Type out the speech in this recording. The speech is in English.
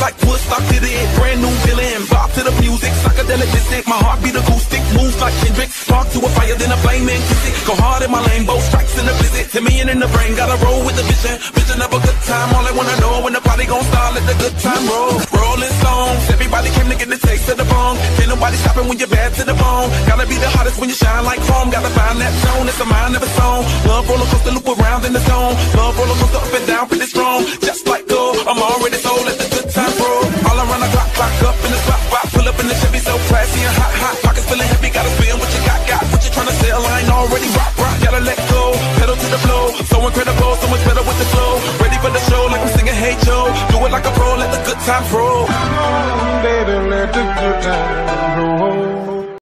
like Woodstock did it. Brand new villain, vibe to the music. Psychedelic mystic, my heart beat acoustic. Moves like Kendrick, spark to a fire, then a flame and kiss it. Go hard in my lane, both strikes in the visit. Ten million in the brain, gotta roll with the vision. Vision of a good time, all I wanna know when the party gon' start, let the good time roll. Rolling stones, everybody came to get the taste of the bone. Ain't nobody stopping when you're bad to the bone. Gotta be the hottest when you shine like chrome. Gotta find that zone, it's a mind of its own. Love roller coaster, loop around in the zone. Love roller coaster, up and down, pretty strong. Just already rock, rock. Gotta let go, pedal to the flow. So incredible, so much better with the flow. Ready for the show, like I'm singing Hey Joe. Do it like a pro, let the good times roll. Come on, baby, let the good times roll.